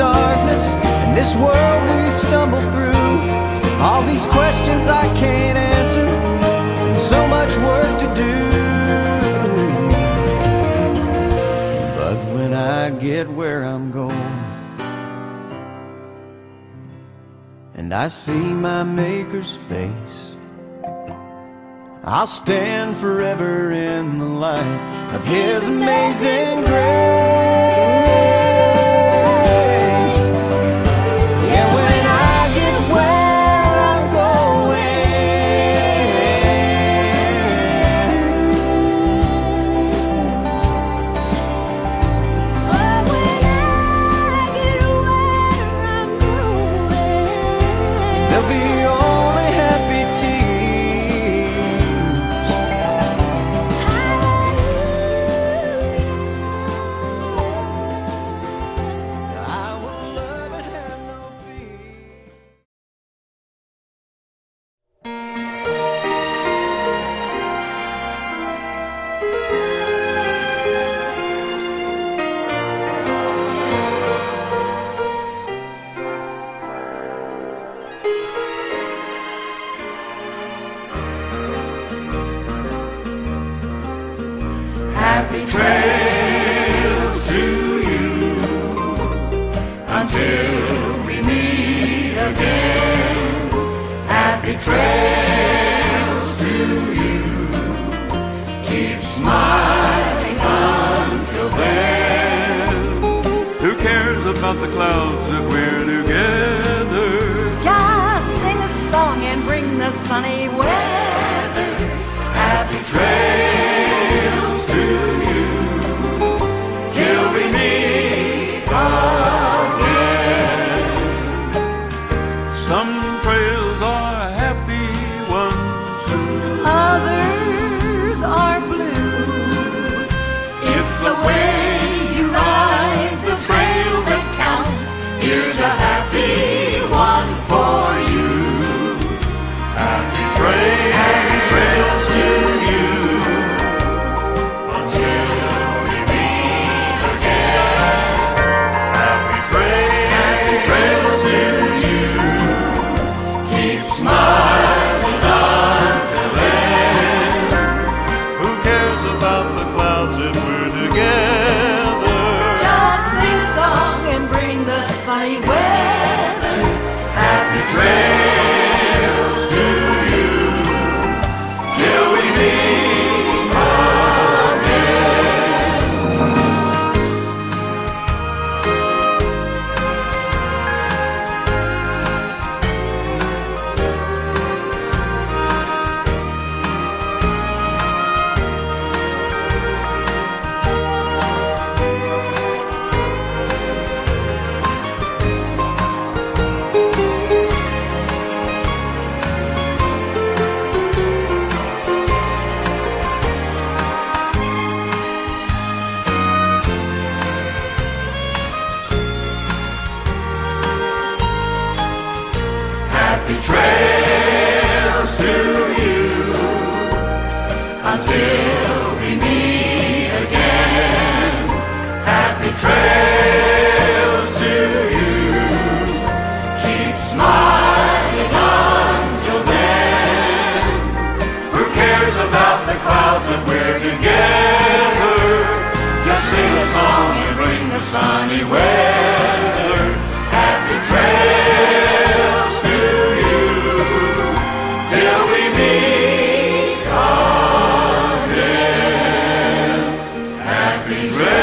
darkness in this world we stumble through. All these questions I can't answer, and so much work to do. But when I get where I'm going, and I see my Maker's face, I'll stand forever in the light of His amazing grace. Cares the clouds if we're together? Just sing a song and bring the sunny weather. happy trails to you until we meet again. Happy trails to you. Keep smiling until then. Who cares about the clouds if we're together? Just sing a song and bring the sunny weather. Amen.